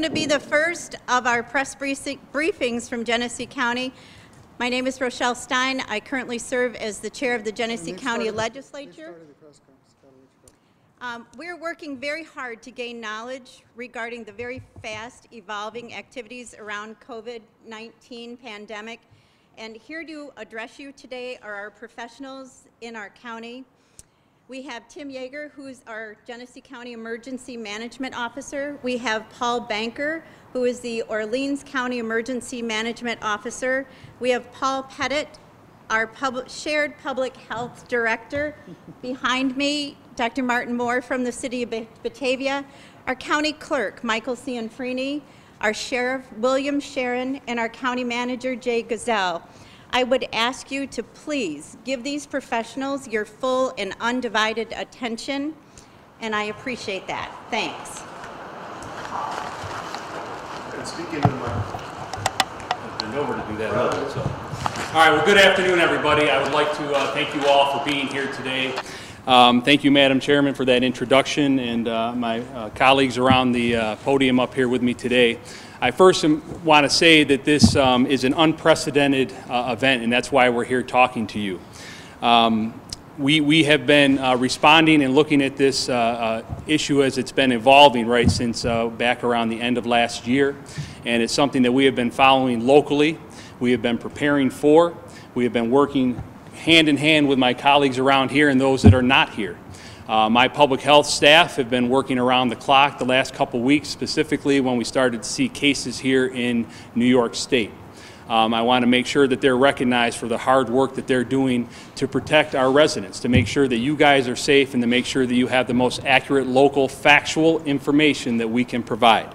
going to be the first of our press briefings from Genesee County. My name is Rochelle Stein. I currently serve as the chair of the Genesee County Legislature. Um, We're working very hard to gain knowledge regarding the very fast evolving activities around COVID-19 pandemic. And here to address you today are our professionals in our county. We have Tim Yaeger, who's our Genesee County Emergency Management Officer. We have Paul Banker, who is the Orleans County Emergency Management Officer. We have Paul Pettit, our shared public health director. Behind me, Dr. Martin Moore from the city of Batavia, our county clerk, Michael Cianfrini, our sheriff, William Sheron, and our county manager, Jay Gsell. I would ask you to please give these professionals your full and undivided attention, and I appreciate that. Thanks. And speaking of my, bend over to do that a little so. All right, well, good afternoon, everybody. I would like to uh, thank you all for being here today. Um, Thank you, Madam Chairman, for that introduction, and uh, my uh, colleagues around the uh, podium up here with me today. I first want to say that this um, is an unprecedented uh, event, and that's why we're here talking to you. Um, we, we have been uh, responding and looking at this uh, uh, issue as it's been evolving, right, since uh, back around the end of last year. And it's something that we have been following locally, we have been preparing for, we have been working hand in hand with my colleagues around here and those that are not here. Uh, my public health staff have been working around the clock the last couple weeks, specifically when we started to see cases here in New York State. Um, I want to make sure that they're recognized for the hard work that they're doing to protect our residents, to make sure that you guys are safe and to make sure that you have the most accurate local factual information that we can provide.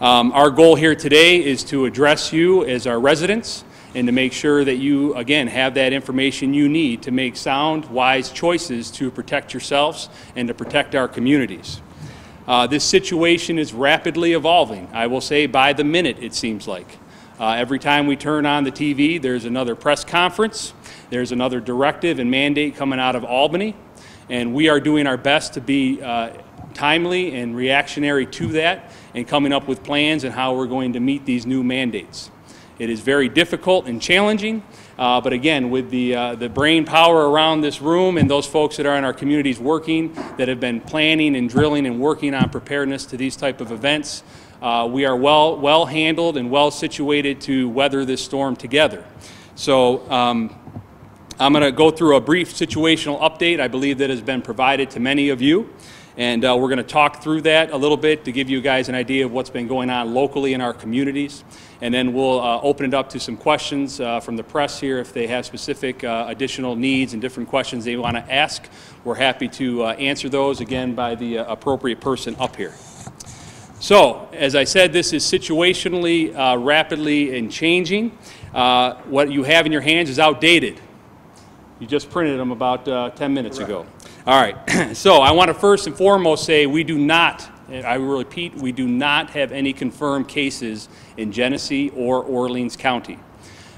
Um, Our goal here today is to address you as our residents and to make sure that you, again, have that information you need to make sound, wise choices to protect yourselves and to protect our communities. Uh, This situation is rapidly evolving, I will say by the minute, it seems like. Uh, Every time we turn on the TV, there's another press conference, there's another directive and mandate coming out of Albany, and we are doing our best to be uh, timely and reactionary to that and coming up with plans and how we're going to meet these new mandates. It is very difficult and challenging, uh, but again, with the, uh, the brain power around this room and those folks that are in our communities working, that have been planning and drilling and working on preparedness to these type of events, uh, we are well, well handled and well situated to weather this storm together. So um, I'm going to go through a brief situational update I believe that has been provided to many of you. And uh, we're going to talk through that a little bit to give you guys an idea of what's been going on locally in our communities. And then we'll uh, open it up to some questions uh, from the press here if they have specific uh, additional needs and different questions they want to ask. We're happy to uh, answer those again by the uh, appropriate person up here. So, as I said, this is situationally uh, rapidly and changing. Uh, what you have in your hands is outdated. You just printed them about uh, 10 minutes ago. All right. so, I want to first and foremost say we do not, I will repeat, we do not have any confirmed cases in Genesee or Orleans County.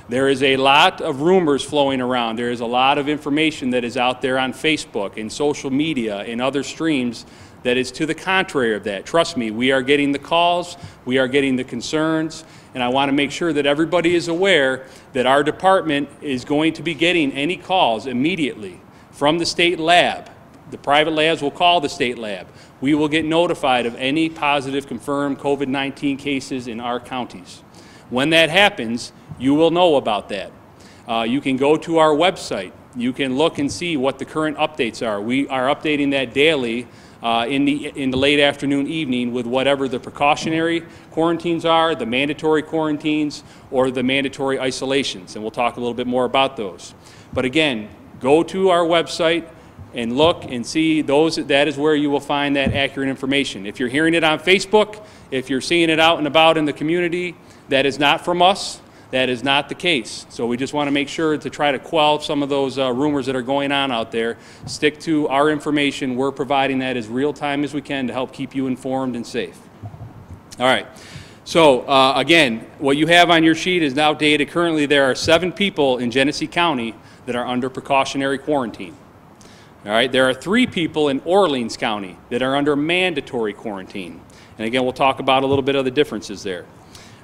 There is a lot of rumors flowing around. There is a lot of information that is out there on Facebook and social media and other streams that is to the contrary of that. Trust me, we are getting the calls, we are getting the concerns, and I want to make sure that everybody is aware that our department is going to be getting any calls immediately from the state lab. The private labs will call the state lab. We will get notified of any positive confirmed COVID 19 cases in our counties. When that happens, you will know about that. Uh, you can go to our website. You can look and see what the current updates are. We are updating that daily uh, in, the, in the late afternoon, evening with whatever the precautionary quarantines are, the mandatory quarantines, or the mandatory isolations. And we'll talk a little bit more about those. But again, go to our website and look and see those that is where you will find that accurate information. If you're hearing it on facebook if you're seeing it out and about in the community that is not from us. That is not the case. So we just want to make sure to try to quell some of those uh, rumors that are going on out there. Stick to our information. We're providing that as real time as we can to help keep you informed and safe. All right. So uh, again what you have on your sheet is now dated currently there are seven people in genesee county that are under precautionary quarantine all right, there are three people in Orleans County that are under mandatory quarantine. And again, we'll talk about a little bit of the differences there.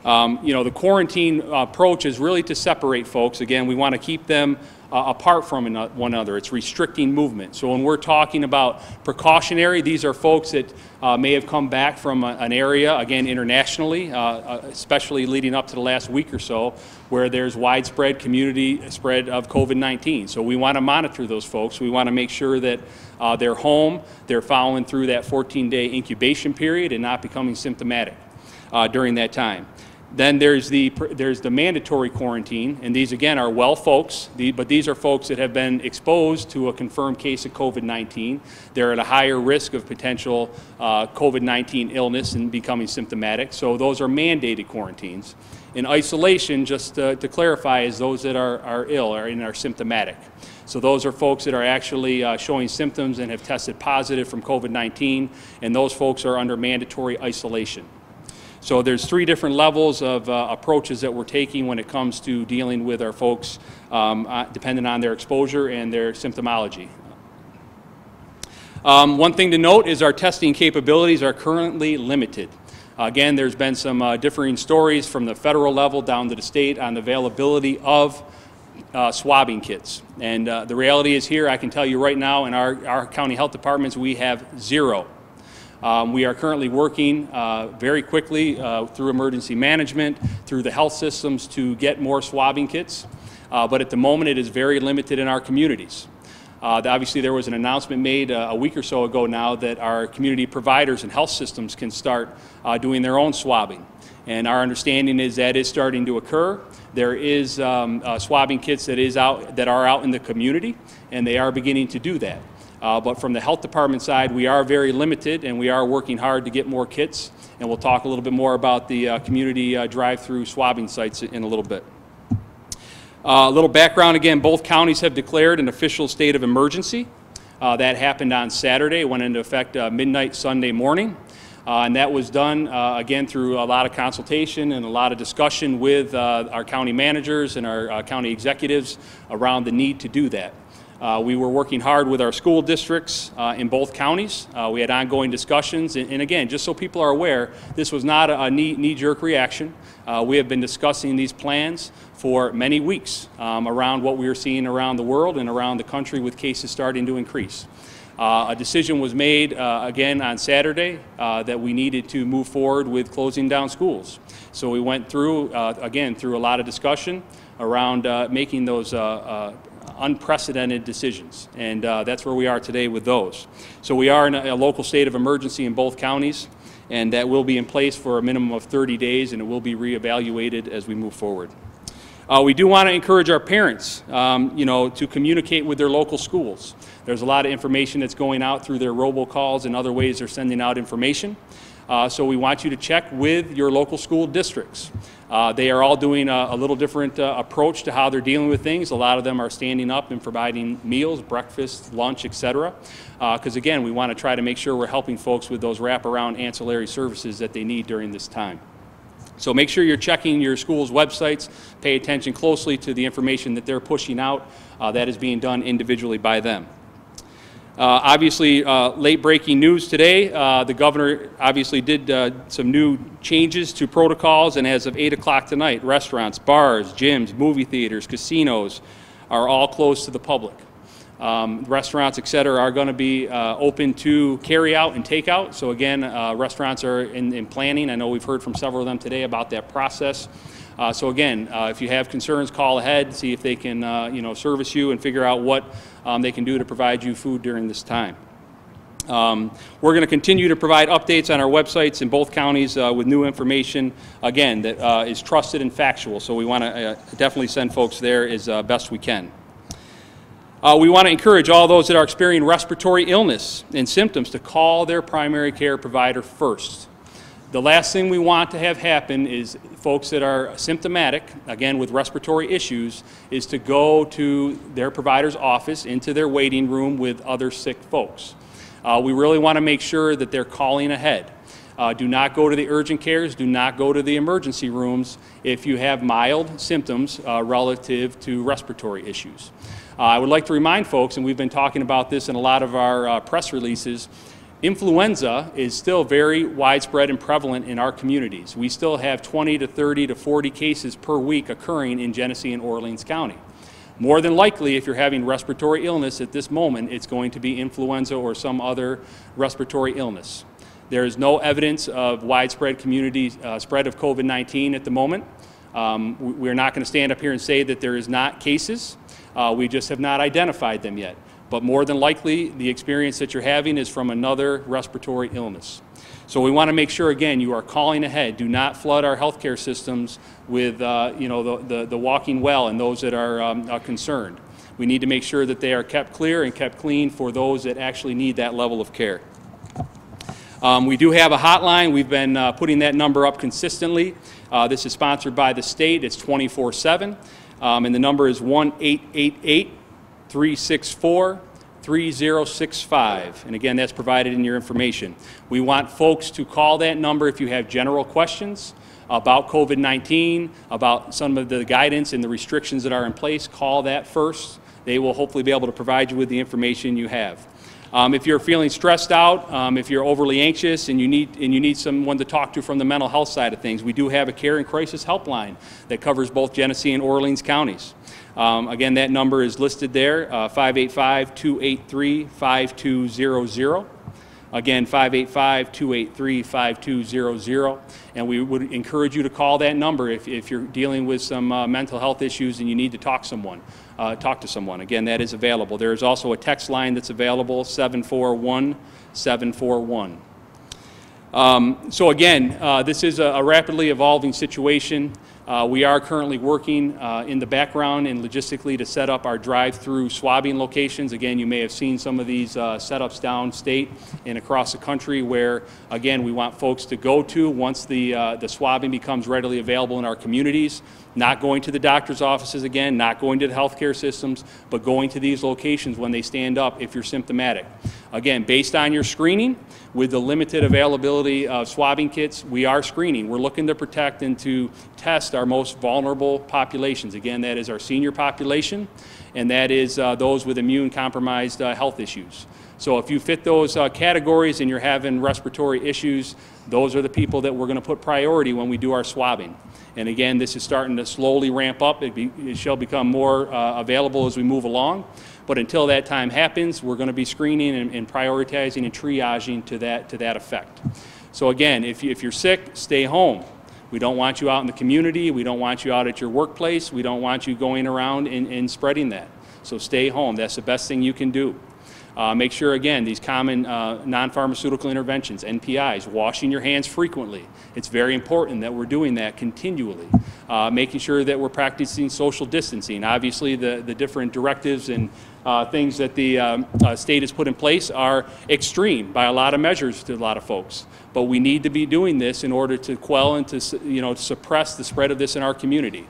Um, you know, the quarantine uh, approach is really to separate folks. Again, we want to keep them uh, apart from one another. It's restricting movement. So when we're talking about precautionary, these are folks that uh, may have come back from a- an area, again, internationally, uh, uh, especially leading up to the last week or so, where there's widespread community spread of COVID-19. So we want to monitor those folks. We want to make sure that uh, they're home, they're following through that 14-day incubation period and not becoming symptomatic uh, during that time. Then there's the, there's the mandatory quarantine, and these again are well folks, the, but these are folks that have been exposed to a confirmed case of COVID-19. They're at a higher risk of potential uh, COVID-19 illness and becoming symptomatic, so those are mandated quarantines. In isolation, just uh, to clarify, is those that are, are ill or and are symptomatic. So those are folks that are actually uh, showing symptoms and have tested positive from COVID-19, and those folks are under mandatory isolation. So there's three different levels of uh, approaches that we're taking when it comes to dealing with our folks, um, uh, depending on their exposure and their symptomology. Um, one thing to note is our testing capabilities are currently limited. Again, there's been some uh, differing stories from the federal level down to the state on the availability of uh, swabbing kits. And uh, the reality is here, I can tell you right now, in our, our county health departments, we have zero. Um, we are currently working uh, very quickly uh, through emergency management, through the health systems to get more swabbing kits. Uh, but at the moment, it is very limited in our communities. Uh, obviously, there was an announcement made uh, a week or so ago now that our community providers and health systems can start uh, doing their own swabbing. And our understanding is that is starting to occur. There is um, swabbing kits that is out that are out in the community, and they are beginning to do that. Uh, but from the health department side, we are very limited, and we are working hard to get more kits. And we'll talk a little bit more about the uh, community uh, drive-through swabbing sites in a little bit. Uh, a little background again, both counties have declared an official state of emergency. Uh, that happened on Saturday, went into effect uh, midnight Sunday morning. And that was done, again, through a lot of consultation and a lot of discussion with our county managers and our county executives around the need to do that. Uh, we were working hard with our school districts uh, in both counties. Uh, we had ongoing discussions, and, and, again, just so people are aware, this was not a, a knee, jerk reaction. Uh, we have been discussing these plans for many weeks um, around what we are seeing around the world and around the country with cases starting to increase. Uh, a decision was made uh, again on Saturday that we needed to move forward with closing down schools. So we went through, again, through a lot of discussion around making those unprecedented decisions. And that's where we are today with those. So we are in a, a local state of emergency in both counties, and that will be in place for a minimum of 30 days, and it will be reevaluated as we move forward. Uh, we do want to encourage our parents, um, you know, to communicate with their local schools. There's a lot of information that's going out through their robocalls and other ways they're sending out information. Uh, so we want you to check with your local school districts. Uh, they are all doing a, a little different uh, approach to how they're dealing with things. A lot of them are standing up and providing meals, breakfast, lunch, etc. Because uh, again, we want to try to make sure we're helping folks with those wraparound ancillary services that they need during this time. So make sure you're checking your school's websites. Pay attention closely to the information that they're pushing out. Uh, that is being done individually by them. Uh, obviously, uh, late breaking news today. Uh, the governor obviously did some new changes to protocols, and as of 8 o'clock tonight, restaurants, bars, gyms, movie theaters, casinos are all closed to the public. Um, restaurants, et cetera, are going to be uh, open to carry out and take out. So again, uh, restaurants are in, in, planning. I know we've heard from several of them today about that process. Uh, so again, uh, if you have concerns, call ahead, see if they can, uh, you know, service you and figure out what um, they can do to provide you food during this time. Um, we're going to continue to provide updates on our websites in both counties uh, with new information, again, that uh, is trusted and factual. So we want to uh, definitely send folks there as uh, best we can. Uh, we want to encourage all those that are experiencing respiratory illness and symptoms to call their primary care provider first. The last thing we want to have happen is folks that are symptomatic, again with respiratory issues, is to go to their provider's office into their waiting room with other sick folks. Uh, we really want to make sure that they're calling ahead. Uh, do not go to the urgent cares, do not go to the emergency rooms if you have mild symptoms uh, relative to respiratory issues. Uh, I would like to remind folks, and we've been talking about this in a lot of our uh, press releases, Influenza is still very widespread and prevalent in our communities. We still have 20 to 30 to 40 cases per week occurring in Genesee and Orleans County. More than likely, if you're having respiratory illness at this moment, it's going to be influenza or some other respiratory illness. There is no evidence of widespread community uh, spread of COVID-19 at the moment. Um, we- we're not going to stand up here and say that there is not cases. Uh, we just have not identified them yet. But more than likely, the experience that you're having is from another respiratory illness. So we want to make sure, again, you are calling ahead. Do not flood our healthcare systems with, uh, you know, the, the, the walking well and those that are um, uh, concerned. We need to make sure that they are kept clear and kept clean for those that actually need that level of care. Um, We do have a hotline. We've been uh, putting that number up consistently. Uh, This is sponsored by the state. It's 24/7. Um, And the number is 1-888-364-3065. And again, that's provided in your information. We want folks to call that number if you have general questions about COVID-19, about some of the guidance and the restrictions that are in place. Call that first. They will hopefully be able to provide you with the information you have. Um, if you're feeling stressed out, um, if you're overly anxious and you need and you need someone to talk to from the mental health side of things, we do have a care and crisis helpline that covers both Genesee and Orleans counties. Um, again, that number is listed there, uh, 585-283-5200. Again, 585-283-5200. And we would encourage you to call that number if, if you're dealing with some uh, mental health issues and you need to talk someone, uh, talk to someone. Again, that is available. There is also a text line that's available, 741-741. Um, So again, uh, this is a a rapidly evolving situation. Uh, We are currently working uh, in the background and logistically to set up our drive-through swabbing locations. Again, you may have seen some of these uh, setups downstate and across the country where, again, we want folks to go to once the uh, the swabbing becomes readily available in our communities, not going to the doctor's offices again, not going to the healthcare systems, but going to these locations when they stand up if you're symptomatic. Again, based on your screening, with the limited availability of swabbing kits, we are screening. We're looking to protect and to test our most vulnerable populations. Again, that is our senior population, and that is uh, those with immune-compromised uh, health issues. So if you fit those uh, categories and you're having respiratory issues, those are the people that we're going to put priority when we do our swabbing. And again, this is starting to slowly ramp up. It, be, it shall become more uh, available as we move along. But until that time happens, we're going to be screening and, and prioritizing and triaging to that, to that effect. So again, if, you, if you're sick, stay home. We don't want you out in the community. We don't want you out at your workplace. We don't want you going around and, and spreading that. So stay home. That's the best thing you can do. Uh, make sure, again, these common uh, non-pharmaceutical interventions, NPIs, washing your hands frequently. It's very important that we're doing that continually. Uh, making sure that we're practicing social distancing. Obviously, the, the different directives and things that the um, uh, state has put in place are extreme by a lot of measures to a lot of folks. But we need to be doing this in order to quell and to, you know, suppress the spread of this in our community.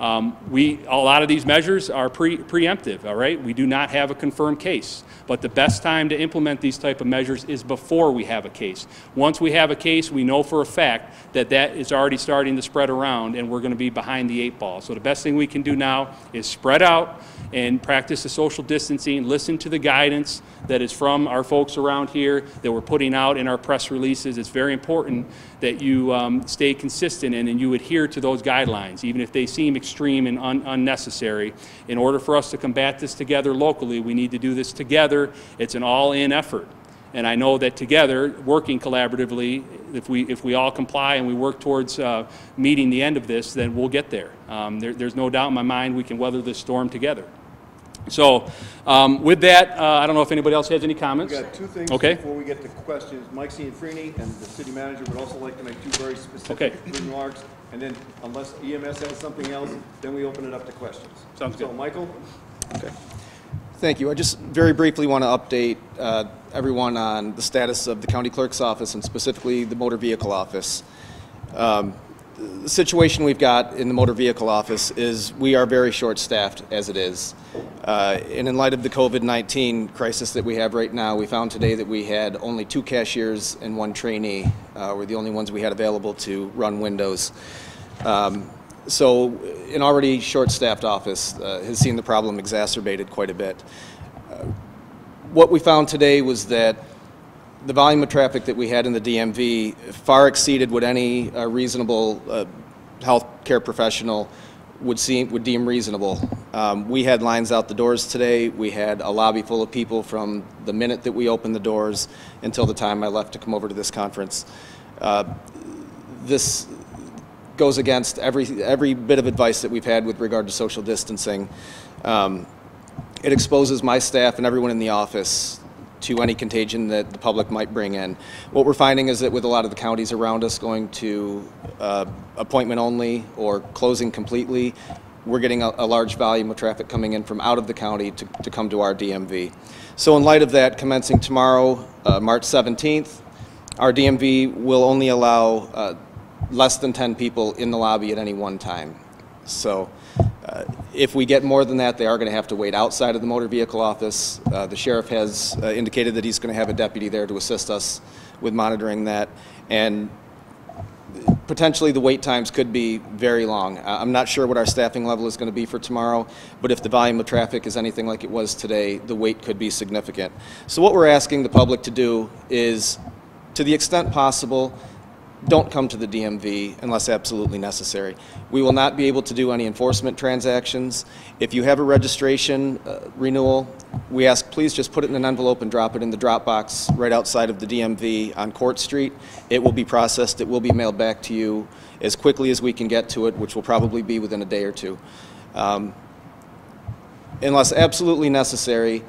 Um, We, a lot of these measures are pre- preemptive, all right? We do not have a confirmed case. But the best time to implement these type of measures is before we have a case. Once we have a case, we know for a fact that that is already starting to spread around and we're going to be behind the eight ball. So the best thing we can do now is spread out and practice the social distancing, listen to the guidance that is from our folks around here that we're putting out in our press releases. It's very important that you um, stay consistent and, and you adhere to those guidelines, even if they seem extreme and un- unnecessary. In order for us to combat this together locally, we need to do this together. It's an all-in effort. And I know that together, working collaboratively, if we, if we all comply and we work towards uh, meeting the end of this, then we'll get there. Um, there. There's no doubt in my mind we can weather this storm together. So um, with that, uh, I don't know if anybody else has any comments. We comments? got two things Okay. before we get to questions. Mike Cianfrini and the city manager would also like to make two very Okay. specific remarks. And then unless EMS has something else, then we open it up to questions. Sounds good. So, Michael? Okay. Thank you. I just very briefly want to update uh, everyone on the status of the county clerk's office and specifically the motor vehicle office. Um, The situation we've got in the motor vehicle office is we are very short-staffed as it is. Uh, And in light of the COVID-19 crisis that we have right now, we found today that we had only two cashiers and one trainee. Uh, Were the only ones we had available to run windows. Um, So an already short-staffed office uh, has seen the problem exacerbated quite a bit. Uh, What we found today was that the volume of traffic that we had in the DMV far exceeded what any uh, reasonable uh, healthcare professional would see, would deem reasonable. Um, We had lines out the doors today. We had a lobby full of people from the minute that we opened the doors until the time I left to come over to this conference. Uh, This goes against every, every bit of advice that we've had with regard to social distancing. Um, it exposes my staff and everyone in the office to any contagion that the public might bring in. What we're finding is that with a lot of the counties around us going to uh, appointment only or closing completely, we're getting a, a large volume of traffic coming in from out of the county to, to come to our DMV. So in light of that, commencing tomorrow, uh, March 17th, our DMV will only allow uh, less than 10 people in the lobby at any one time. So uh, if we get more than that, they are going to have to wait outside of the motor vehicle office. Uh, The sheriff has uh, indicated that he's going to have a deputy there to assist us with monitoring that. And potentially, the wait times could be very long. Uh, I'm not sure what our staffing level is going to be for tomorrow, but if the volume of traffic is anything like it was today, the wait could be significant. So what we're asking the public to do is, to the extent possible, don't come to the DMV unless absolutely necessary. We will not be able to do any enforcement transactions. If you have a registration uh, renewal, we ask, please just put it in an envelope and drop it in the drop box right outside of the DMV on Court Street. It will be processed, it will be mailed back to you as quickly as we can get to it, which will probably be within a day or two. Um, Unless absolutely necessary,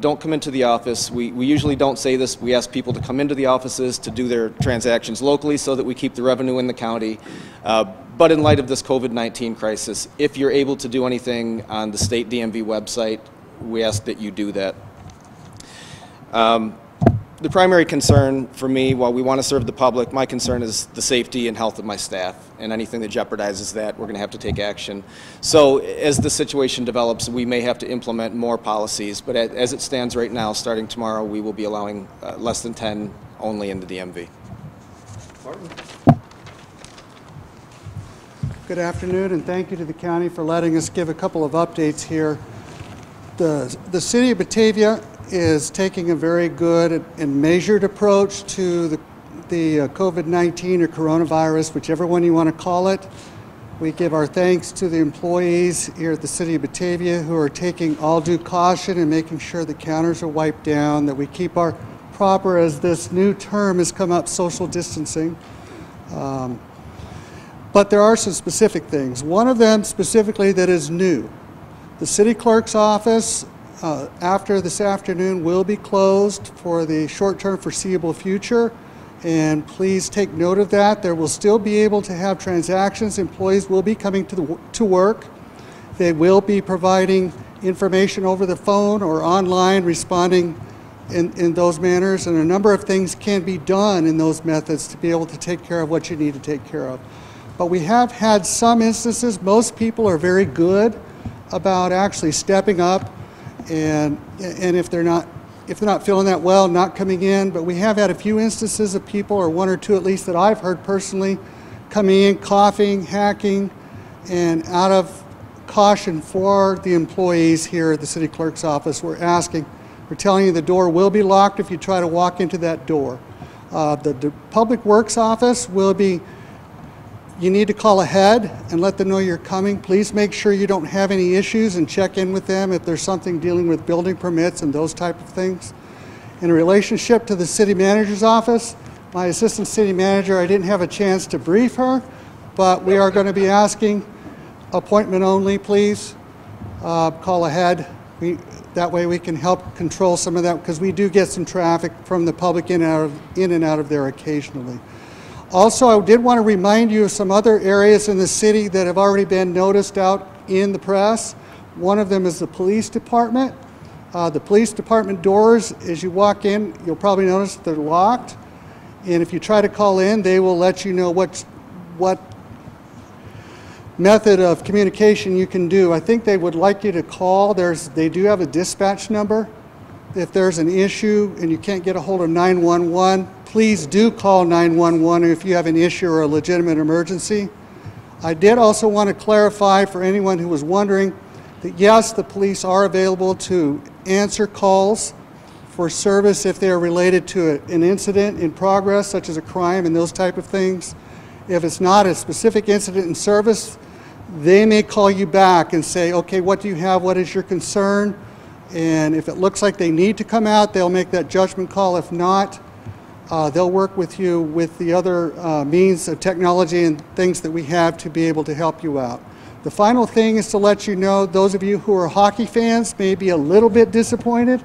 don't come into the office. We, we usually don't say this. We ask people to come into the offices to do their transactions locally so that we keep the revenue in the county. Uh, but in light of this COVID-19 crisis, if you're able to do anything on the state DMV website, we ask that you do that. Um, The primary concern for me, while we want to serve the public, my concern is the safety and health of my staff, and anything that jeopardizes that, we're going to have to take action. So as the situation develops, we may have to implement more policies, but as it stands right now, starting tomorrow, we will be allowing uh, less than 10 only in the DMV. Martin? Good afternoon, and thank you to the county for letting us give a couple of updates here. The, the city of Batavia is taking a very good and measured approach to the, the uh, COVID-19 or coronavirus, whichever one you want to call it. We give our thanks to the employees here at the city of Batavia who are taking all due caution and making sure the counters are wiped down, that we keep our proper, as this new term has come up, social distancing. But there are some specific things. One of them specifically that is new. The city clerk's office, uh, after this afternoon, will be closed for the short-term foreseeable future. And please take note of that. There will still be able to have transactions. Employees will be coming to, the, to work. They will be providing information over the phone or online, responding in, in those manners. And a number of things can be done in those methods to be able to take care of what you need to take care of. But we have had some instances, most people are very good about actually stepping up and, and if they're not, if they're not feeling that well, not coming in. But we have had a few instances of people, or one or two at least that I've heard personally, coming in, coughing, hacking, and out of caution for the employees here at the city clerk's office, we're asking, we're telling you the door will be locked if you try to walk into that door. Uh, the, the Public Works office will be you need to call ahead and let them know you're coming. Please make sure you don't have any issues and check in with them if there's something dealing with building permits and those type of things. In relationship to the city manager's office, my assistant city manager, I didn't have a chance to brief her, but we are going to be asking appointment only, please. Uh, Call ahead. We, that way we can help control some of that because we do get some traffic from the public in and out of, in and out of there occasionally. Also, I did want to remind you of some other areas in the city that have already been noticed out in the press. One of them is the police department. Uh, the police department doors, as you walk in, you'll probably notice they're locked. And if you try to call in, they will let you know what, what method of communication you can do. I think they would like you to call. There's, they do have a dispatch number. If there's an issue and you can't get a hold of 911, please do call 911 if you have an issue or a legitimate emergency. I did also want to clarify for anyone who was wondering that yes, the police are available to answer calls for service if they are related to an incident in progress, such as a crime and those type of things. If it's not a specific incident in service, they may call you back and say, okay, what do you have? What is your concern? And if it looks like they need to come out, they'll make that judgment call. If not, uh, they'll work with you with the other uh, means of technology and things that we have to be able to help you out. The final thing is to let you know, those of you who are hockey fans may be a little bit disappointed,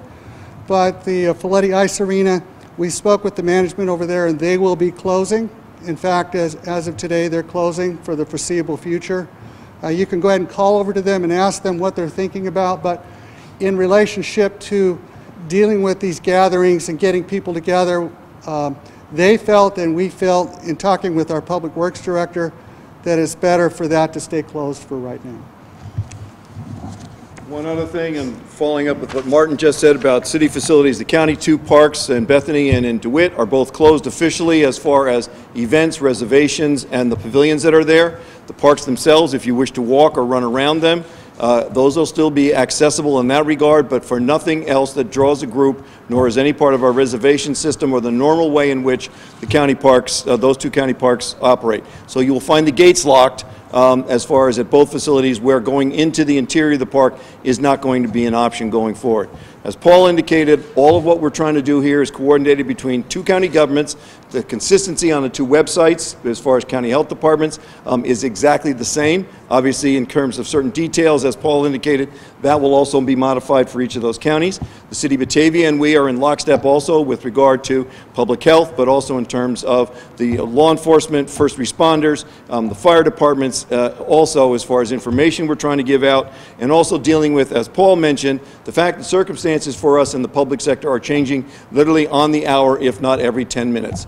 but the uh, Ice Arena, we spoke with the management over there and they will be closing. In fact, as, as of today, they're closing for the foreseeable future. Uh, you can go ahead and call over to them and ask them what they're thinking about, but in relationship to dealing with these gatherings and getting people together, um, they felt and we felt in talking with our Public Works Director that it's better for that to stay closed for right now. One other thing, and following up with what Martin just said about city facilities, the county two parks in Bethany and in DeWitt are both closed officially as far as events, reservations, and the pavilions that are there. The parks themselves, if you wish to walk or run around them, uh, those will still be accessible in that regard, but for nothing else that draws a group, nor is any part of our reservation system or the normal way in which the county parks, uh, those two county parks operate. So you will find the gates locked, um, as far as at both facilities where going into the interior of the park is not going to be an option going forward. As Paul indicated, all of what we're trying to do here is coordinated between two county governments. The consistency on the two websites, as far as county health departments, um, is exactly the same. Obviously, in terms of certain details, as Paul indicated, that will also be modified for each of those counties. The city of Batavia and we are in lockstep also with regard to public health, but also in terms of the law enforcement, first responders, um, the fire departments, uh, also as far as information we're trying to give out, and also dealing with, as Paul mentioned, the fact that circumstances for us in the public sector are changing literally on the hour, if not every 10 minutes.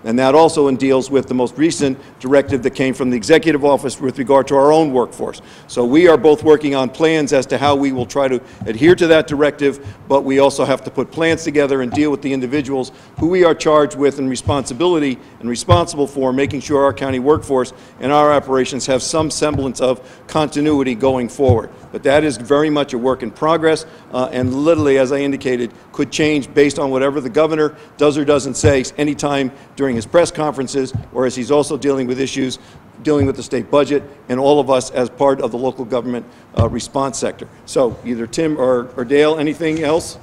And that also deals with the most recent directive that came from the executive office with regard to our own workforce. So we are both working on plans as to how we will try to adhere to that directive, but we also have to put plans together and deal with the individuals who we are charged with and responsibility and responsible for making sure our county workforce and our operations have some semblance of continuity going forward. But that is very much a work in progress, uh, and literally, as I indicated, could change based on whatever the governor does or doesn't say anytime during his press conferences, or as he's also dealing with issues dealing with the state budget, and all of us as part of the local government uh, response sector. So either Tim or or Dale, anything else?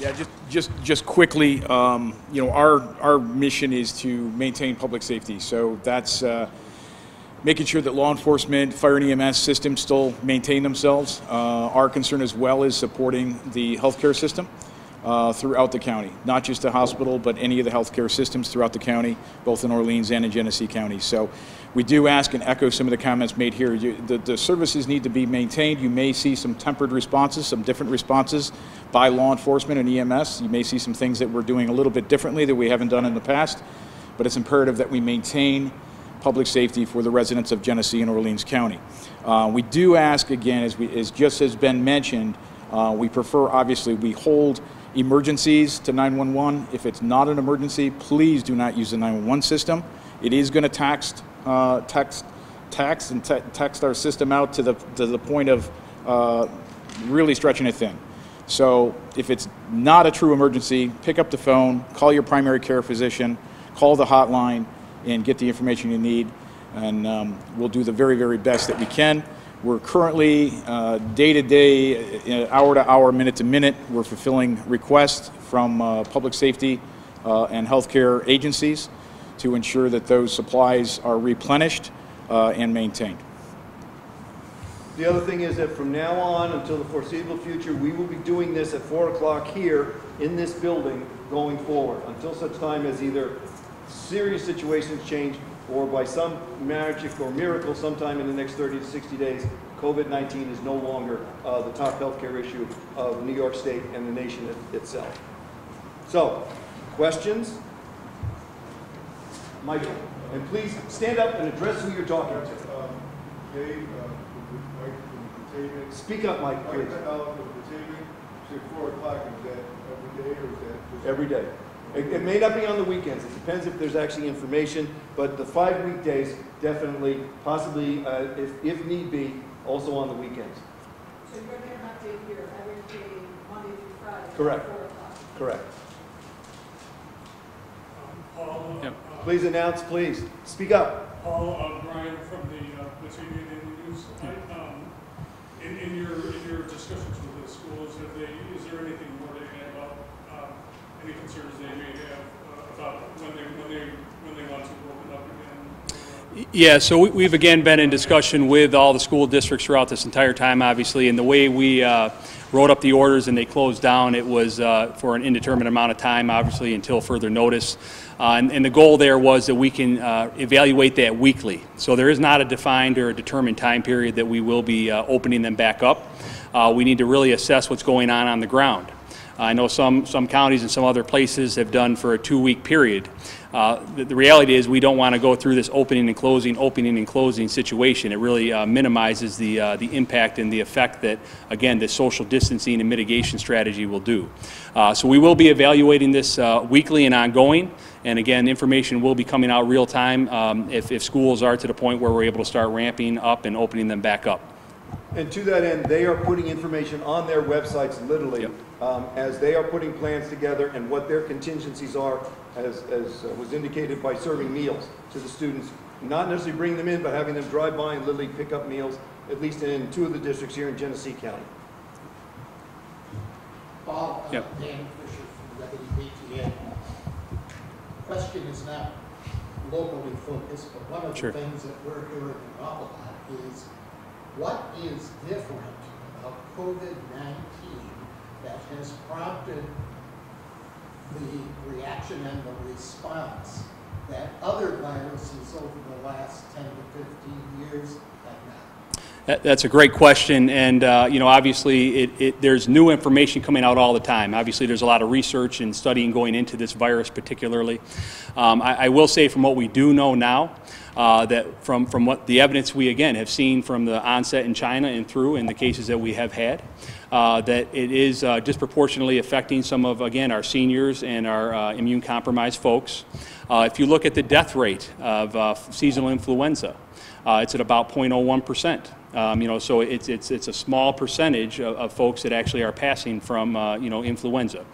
Yeah, just, just, just quickly, um, you know, our, our mission is to maintain public safety. So that's, uh, making sure that law enforcement, fire and EMS systems still maintain themselves. Uh, our concern as well is supporting the healthcare system, uh, throughout the county. Not just the hospital, but any of the healthcare systems throughout the county, both in Orleans and in Genesee County. So we do ask and echo some of the comments made here. You, the, the services need to be maintained. You may see some tempered responses, some different responses by law enforcement and EMS. You may see some things that we're doing a little bit differently that we haven't done in the past, but it's imperative that we maintain public safety for the residents of Genesee and Orleans County. Uh, we do ask again, as, we, as just has been mentioned, uh, we prefer obviously we hold emergencies to 911. If it's not an emergency, please do not use the 911 system. It is going to text, uh, text, and te- text our system out to the to the point of uh, really stretching it thin. So if it's not a true emergency, pick up the phone, call your primary care physician, call the hotline, and get the information you need. And um, we'll do the very, very best that we can. We're currently, day to day, hour to hour, minute to minute, we're fulfilling requests from uh, public safety uh, and healthcare agencies to ensure that those supplies are replenished uh, and maintained. The other thing is that from now on until the foreseeable future, we will be doing this at 4 o'clock here in this building going forward, until such time as either serious situations change or by some magic or miracle sometime in the next 30 to 60 days, COVID-19 is no longer uh, the top healthcare issue of New York State and the nation it- itself. So, questions? Michael, and please stand up and address who you're talking to. Um, Dave, uh, Mike from Batavia. Speak up, Mike, Mike please. From Batavia, say four o'clock, is that every day or is that? just- Every day. It, it may not be on the weekends, it depends if there's actually information, but the five weekdays, definitely, possibly, uh, if, if need be, also on the weekends. So you're going to have to here every day, Monday through Friday? Correct. four. Correct. Paul, uh, Yep. Please announce, please. Speak up. Paul O'Brien from the uh, Batavia Daily News. I, um, In, in your, in your discussions with the schools, have they, is there anything more they have about, um, any concerns they may have uh, about when they, when they, when they want to open up again? Yeah, so we- we've again been in discussion with all the school districts throughout this entire time, obviously, and the way we uh, wrote up the orders and they closed down, it was uh, for an indeterminate amount of time, obviously, until further notice. Uh, And and the goal there was that we can uh, evaluate that weekly. So there is not a defined or a determined time period that we will be uh, opening them back up. Uh, We need to really assess what's going on on the ground. I know some, some counties and some other places have done for a two-week period. Uh, The the reality is, we don't want to go through this opening and closing, opening and closing situation. It really uh, minimizes the, uh, the impact and the effect that, again, the social distancing and mitigation strategy will do. Uh, So we will be evaluating this uh, weekly and ongoing, and again, information will be coming out real-time um, if, if schools are to the point where we're able to start ramping up and opening them back up. And to that end, they are putting information on their websites literally Yep. um, as they are putting plans together and what their contingencies are, as, as uh, was indicated by serving meals to the students. Not necessarily bringing them in, but having them drive by and literally pick up meals, at least in two of the districts here in Genesee County. Paul, uh, Yep. Dan Fischer from WBTA. Question is not locally focused, but one of the things that we're hearing an awful lot is, what is different about COVID-19 that has prompted the reaction and the response that other viruses over the last 10 to 15 years That's a great question, and, uh, you know, obviously, it, it, there's new information coming out all the time. Obviously, there's a lot of research and studying going into this virus particularly. Um, I, I will say from what we do know now, uh, that from, from what the evidence we, again, have seen from the onset in China and through in the cases that we have had, uh, that it is uh, disproportionately affecting some of, again, our seniors and our uh, immune-compromised folks. Uh, If you look at the death rate of seasonal influenza, it's at about 0.01 percent. Um, you know, so it's, it's, it's a small percentage of, of folks that actually are passing from, uh, you know, influenza.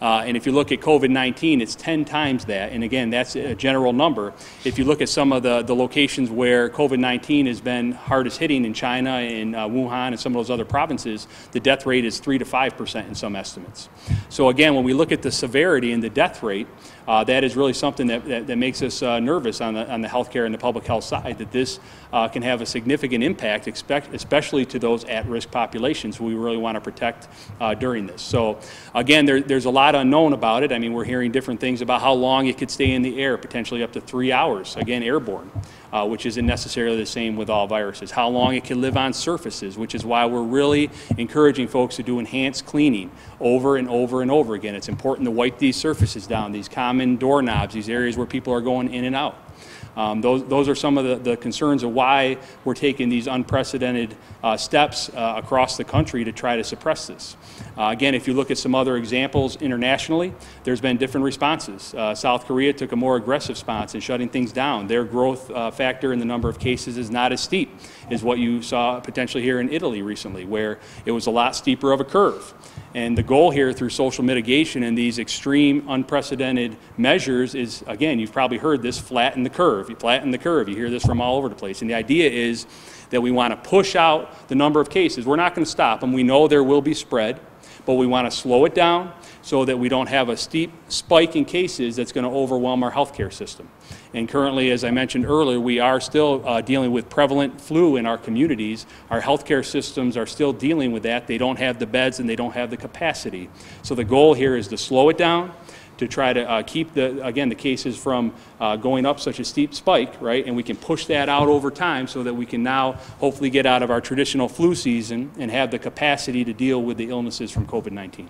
Uh, and if you look at COVID-19, it's 10 times that. And again, that's a general number. If you look at some of the, the locations where COVID-19 has been hardest hitting in China, in uh, Wuhan, and some of those other provinces, the death rate is 3 to 5 percent in some estimates. So again, when we look at the severity and the death rate, uh, that is really something that, that, that makes us uh, nervous on the, on the healthcare and the public health side, that this uh, can have a significant impact, expect, especially to those at-risk populations we really want to protect uh, during this. So again, there, there's a lot unknown about it. I mean, we're hearing different things about how long it could stay in the air, potentially up to three hours, again, airborne. Uh, which isn't necessarily the same with all viruses. How long it can live on surfaces, which is why we're really encouraging folks to do enhanced cleaning over and over and over again. It's important to wipe these surfaces down, these common doorknobs, these areas where people are going in and out. Um, those, those are some of the, the concerns of why we're taking these unprecedented uh, steps uh, across the country to try to suppress this. Uh, again, if you look at some other examples internationally, there's been different responses. Uh, South Korea took a more aggressive response in shutting things down. Their growth uh, factor in the number of cases is not as steep as what you saw potentially here in Italy recently, where it was a lot steeper of a curve. And the goal here through social mitigation and these extreme unprecedented measures is, again, you've probably heard this, flatten the curve. You flatten the curve. You hear this from all over the place. And the idea is that we want to push out the number of cases. We're not going to stop them. We know there will be spread, but we want to slow it down so that we don't have a steep spike in cases that's going to overwhelm our healthcare system. And currently, as I mentioned earlier, we are still uh, dealing with prevalent flu in our communities. Our healthcare systems are still dealing with that. They don't have the beds and they don't have the capacity. So the goal here is to slow it down, to try to uh, keep the, again, the cases from uh, going up such a steep spike, right? And we can push that out over time so that we can now hopefully get out of our traditional flu season and have the capacity to deal with the illnesses from COVID-19.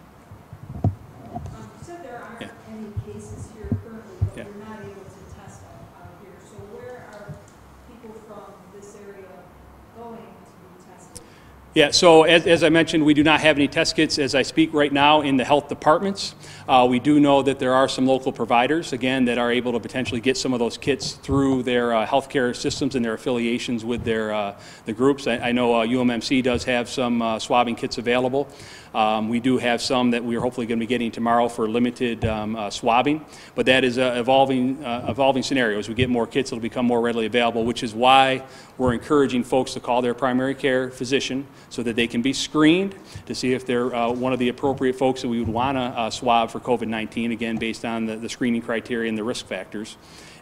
Yeah, so as, as I mentioned, we do not have any test kits as I speak right now in the health departments. Uh, we do know that there are some local providers, again, that are able to potentially get some of those kits through their uh, healthcare systems and their affiliations with their uh, the groups. I, I know uh, UMMC does have some uh, swabbing kits available. Um, we do have some that we are hopefully going to be getting tomorrow for limited um, uh, swabbing, but that is an evolving, uh, evolving scenario. As we get more kits, it'll become more readily available, which is why we're encouraging folks to call their primary care physician so that they can be screened to see if they're uh, one of the appropriate folks that we would want to uh, swab for COVID-19, again, based on the, the screening criteria and the risk factors.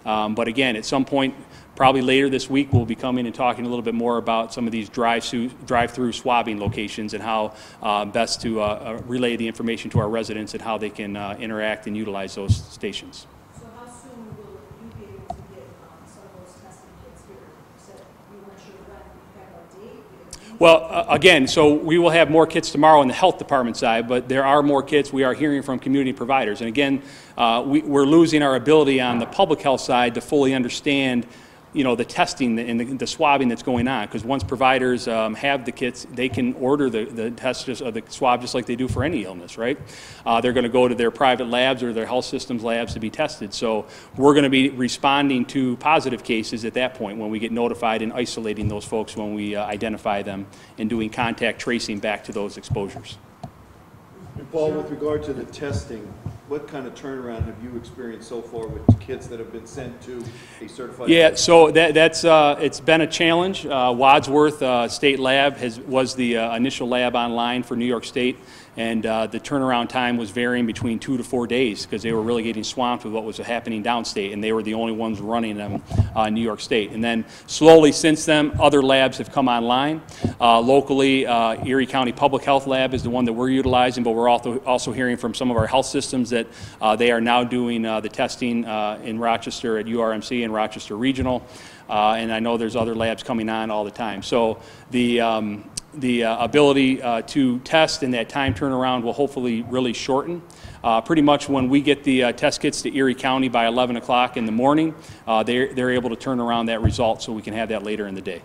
Um, But again, at some point, probably later this week, we'll be coming and talking a little bit more about some of these drive-through drive-through swabbing locations and how uh, best to uh, uh, relay the information to our residents and how they can uh, interact and utilize those stations. So how soon will you be able to get, um, some of those testing kits here? You said you weren't sure when, you have a date? You have- Well, uh, again, so we will have more kits tomorrow on the health department side, but there are more kits. We are hearing from community providers. And again, uh, we, we're losing our ability on the public health side to fully understand, you know, the testing and the, the swabbing that's going on. Because once providers um, have the kits, they can order the, the test just, or the swab just like they do for any illness, right? Uh, they're going to go to their private labs or their health systems labs to be tested. So we're going to be responding to positive cases at that point when we get notified and isolating those folks when we uh, identify them and doing contact tracing back to those exposures. And Paul, with regard to the testing, what kind of turnaround have you experienced so far with kits that have been sent to a certified? Yeah, so that, that's, uh, it's been a challenge. Uh, Wadsworth uh, State Lab has, was the uh, initial lab online for New York State, and uh, the turnaround time was varying between two to four days because they were really getting swamped with what was happening downstate, and they were the only ones running them uh, in New York State. And then slowly since then, other labs have come online. Uh, locally, uh, Erie County Public Health Lab is the one that we're utilizing, but we're also, also hearing from some of our health systems that uh, they are now doing uh, the testing in Rochester at URMC and Rochester Regional. And I know there's other labs coming on all the time. So the, um, the uh, ability uh, to test and that time turnaround will hopefully really shorten. Uh, Pretty much when we get the uh, test kits to Erie County by 11 o'clock in the morning, uh, they're, they're able to turn around that result so we can have that later in the day.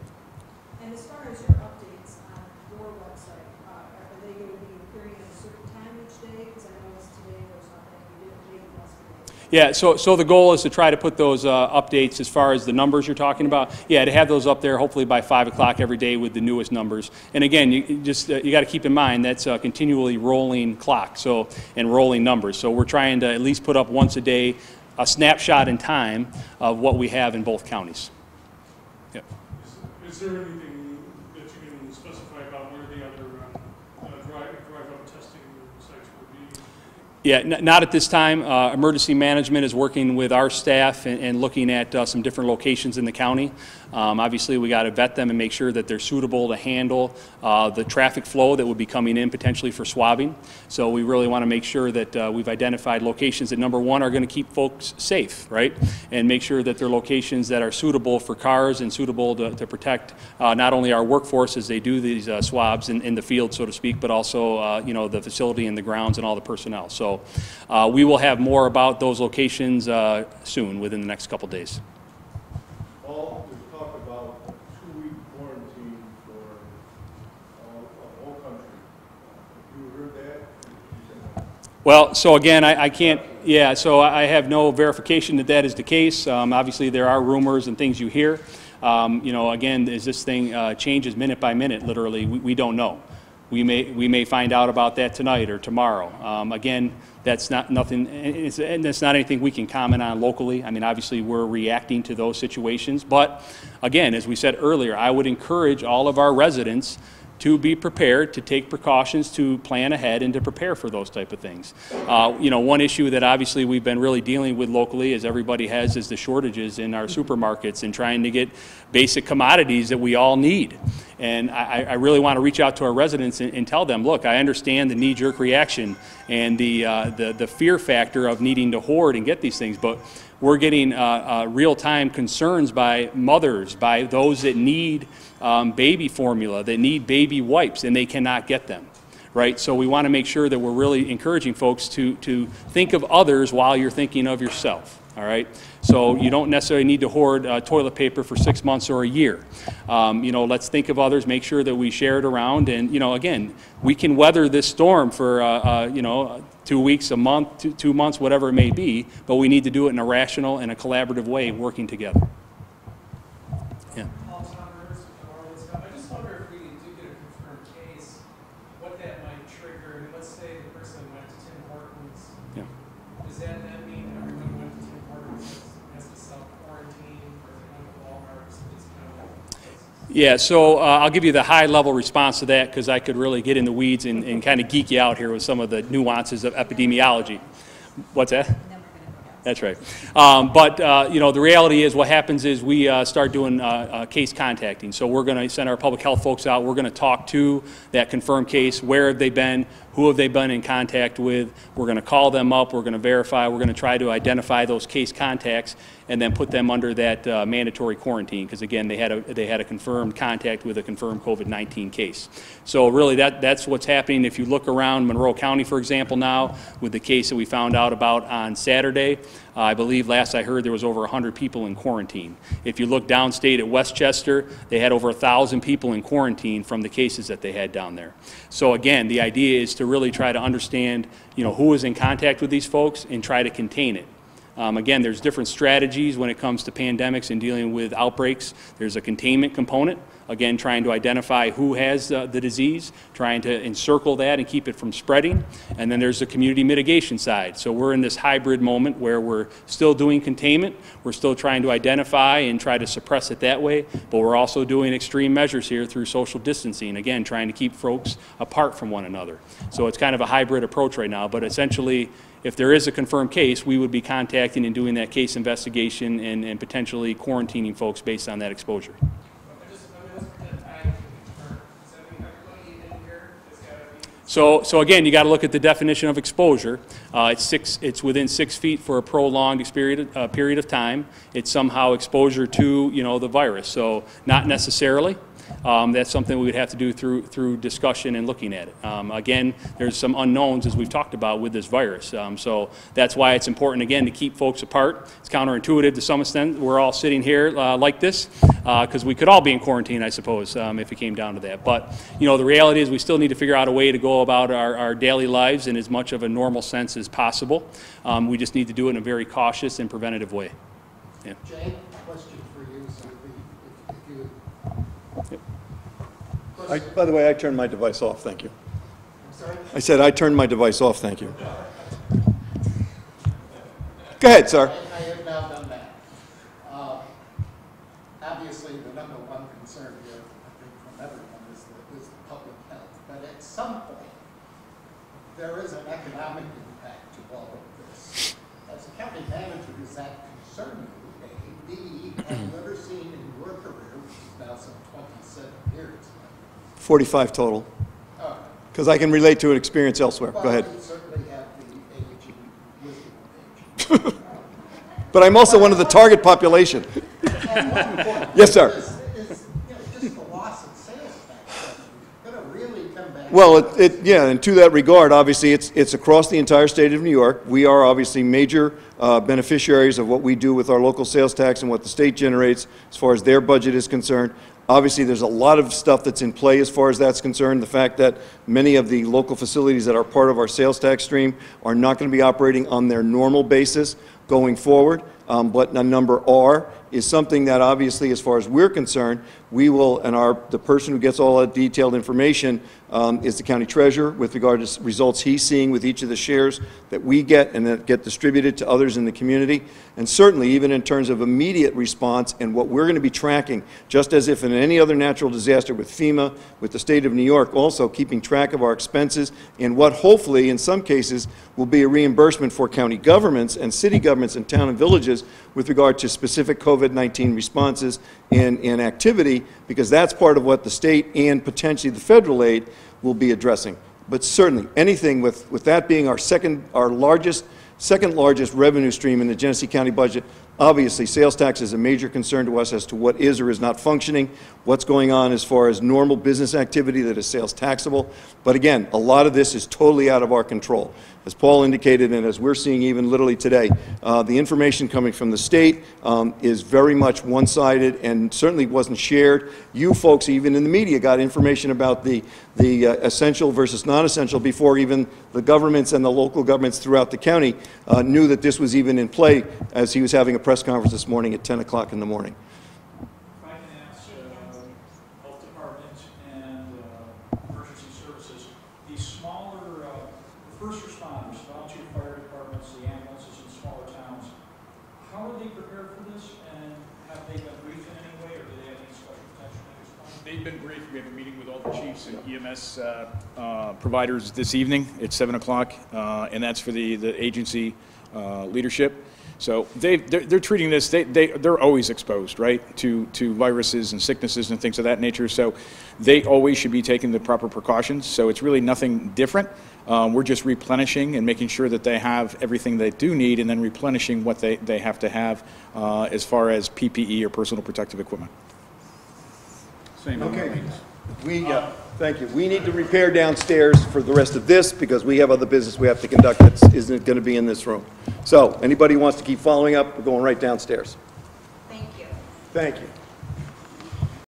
And as far as your updates on your website, uh, are they going to be appearing at a certain time each day? Because I noticed today there's nothing, you didn't date yesterday. Yeah, so, so the goal is to try to put those uh, updates as far as the numbers you're talking about. Yeah, to have those up there hopefully by 5 o'clock every day with the newest numbers. And again, you just, uh, you got to keep in mind, that's a continually rolling clock, so, and rolling numbers. So we're trying to at least put up once a day a snapshot in time of what we have in both counties. Yep. Is, is there anything that you can specify about where the other, um, uh, drive, drive-up testing sites would be? Yeah, not at this time. Uh, Emergency management is working with our staff and- and looking at uh, some different locations in the county. Um, Obviously, we got to vet them and make sure that they're suitable to handle uh, the traffic flow that would be coming in potentially for swabbing. So we really want to make sure that uh, we've identified locations that, number one, are going to keep folks safe, right? And make sure that they're locations that are suitable for cars and suitable to to protect uh, not only our workforce as they do these uh, swabs in in the field, so to speak, but also, uh, you know, the facility and the grounds and all the personnel. So uh, we will have more about those locations soon, within the next couple days. Paul, there's talk about a two-week quarantine for all, the whole country. Have you heard that? Well, so again, I, I can't, yeah, so I have no verification that that is the case. Um, obviously, there are rumors and things you hear. Um, you know, again, as this thing uh, changes minute by minute, literally, we, we don't know. We may, we may find out about that tonight or tomorrow. Um, again, that's not nothing, and that's not anything we can comment on locally. I mean, obviously, we're reacting to those situations. But again, as we said earlier, I would encourage all of our residents to be prepared, to take precautions, to plan ahead, and to prepare for those type of things. Uh, you know, one issue that obviously we've been really dealing with locally, as everybody has, is the shortages in our supermarkets and trying to get basic commodities that we all need. And I, I really want to reach out to our residents and, and tell them, look, I understand the knee-jerk reaction and the, uh, the the fear factor of needing to hoard and get these things, but we're getting uh, uh, real-time concerns by mothers, by those that need um, baby formula, that need baby wipes, and they cannot get them, right? So we want to make sure that we're really encouraging folks to, to think of others while you're thinking of yourself. all right? So you don't necessarily need to hoard uh, toilet paper for six months or a year. Um, You know, let's think of others, make sure that we share it around, and, you know, again, we can weather this storm for, uh, uh, you know, two weeks, a month, two two months, whatever it may be, but we need to do it in a rational and a collaborative way, working together. Yeah. Paul Chalmers from Orleans. I just wonder if we do get a confirmed case, what that might trigger. I mean, let's say the person went to Tim Hortons. Yeah. Does that then mean everyone went to Tim Hortons has has to self-quarantine, or if they went to Walmart, or some of these kind of places? Yeah, so uh, I'll give you the high-level response to that because I could really get in the weeds and, and kind of geek you out here with some of the nuances of epidemiology. What's that? That's right. Um, but, uh, you know, the reality is what happens is we uh, start doing uh, uh, case contacting. So we're going to send our public health folks out. We're going to talk to that confirmed case. Where have they been? Who have they been in contact with? We're going to call them up. We're going to verify. We're going to try to identify those case contacts and then put them under that uh, mandatory quarantine because, again, they had, a, they had a confirmed contact with a confirmed COVID-19 case. So really that, that's what's happening. If you look around Monroe County, for example, now with the case that we found out about on Saturday, uh, I believe last I heard there was over 100 people in quarantine. If you look downstate at Westchester, they had over 1,000 people in quarantine from the cases that they had down there. So again, the idea is to really try to understand, you know, who is in contact with these folks and try to contain it. Um, Again, there's different strategies when it comes to pandemics and dealing with outbreaks. There's a containment component, again, trying to identify who has uh, the disease, trying to encircle that and keep it from spreading. And then there's the community mitigation side. So we're in this hybrid moment where we're still doing containment, we're still trying to identify and try to suppress it that way, but we're also doing extreme measures here through social distancing, again, trying to keep folks apart from one another. So it's kind of a hybrid approach right now, but essentially, if there is a confirmed case, we would be contacting and doing that case investigation and, and potentially quarantining folks based on that exposure. So, so again, you got to look at the definition of exposure. Uh, it's six, it's within six feet for a prolonged period, uh, period of time. It's somehow exposure to, you know, the virus. So not necessarily. Um, that's something we would have to do through, through discussion and looking at it. Um, again, there's some unknowns as we've talked about with this virus. Um, so that's why it's important, again, to keep folks apart. It's counterintuitive to some extent. We're all sitting here uh, like this because we could all be in quarantine, I suppose, um, if it came down to that. But, you know, the reality is we still need to figure out a way to go about our, our daily lives in as much of a normal sense as possible. Um, we just need to do it in a very cautious and preventative way. Yeah. Jay, question for you, so if if you, I- By the way, I turned my device off, thank you. I said I turned my device off, thank you. Go ahead, sir. I have now done that. Uh, Obviously, the number one concern here, I think, from everyone is the, is the public health. But at some point, there is an economic impact to all of this. As a county manager, does that concern you? A, B, have you ever seen in your career, which is now some twenty-seven years, 45 total, because I can relate to an experience elsewhere. Go ahead. Well, you certainly have the aging, wisdom age. But I'm also one of the target population. And one point Yes, sir. Is, is, you know, just the loss of sales tax, gonna really come back. Well, it, it, yeah, and to that regard, obviously, it's, it's across the entire state of New York. We are obviously major uh, beneficiaries of what we do with our local sales tax and what the state generates as far as their budget is concerned. Obviously, there's a lot of stuff that's in play as far as that's concerned. The fact that many of the local facilities that are part of our sales tax stream are not going to be operating on their normal basis going forward, um, but a number are, is something that obviously, as far as we're concerned, we will, and our, the person who gets all that detailed information um, is the county treasurer with regard to results he's seeing with each of the shares that we get and that get distributed to others in the community. And certainly, even in terms of immediate response and what we're going to be tracking, just as if in any other natural disaster with FEMA, with the state of New York, also keeping track of our expenses and what hopefully, in some cases, will be a reimbursement for county governments and city governments and town and villages with regard to specific COVID-19 responses and, and activity, because that's part of what the state and potentially the federal aid will be addressing. But certainly, anything with, with that being our second, our largest, second largest revenue stream in the Genesee County budget, Obviously, sales tax is a major concern to us as to what is or is not functioning, what's going on as far as normal business activity that is sales taxable. But again, a lot of this is totally out of our control. As Paul indicated, and as we're seeing even literally today, uh, the information coming from the state um, is very much one-sided and certainly wasn't shared. You folks, even in the media, got information about the, the uh, essential versus non-essential before even the governments and the local governments throughout the county uh, knew that this was even in play as he was having a press conference this morning at 10 o'clock in the morning. If I can ask, uh, Health Department and uh, Emergency Services, the smaller, uh, the first responders, volunteer fire departments, the ambulances in smaller towns, how are they prepared for this? And have they been briefed in any way, or do they have any special protection at this point? They've been briefed. We have a meeting with all the chiefs and EMS uh, uh, providers this evening at 7 o'clock, uh, and that's for the, the agency uh, leadership. So they, they're, they're treating this, they, they, they're always exposed, right, to, to viruses and sicknesses and things of that nature. So they always should be taking the proper precautions. So it's really nothing different. Um, We're just replenishing and making sure that they have everything they do need and then replenishing what they, they have to have uh, as far as PPE or personal protective equipment. Same Okay. We, uh, thank you. We need to repair downstairs for the rest of this because we have other business we have to conduct that isn't going to be in this room. So, anybody who wants to keep following up, we're going right downstairs. Thank you. Thank you.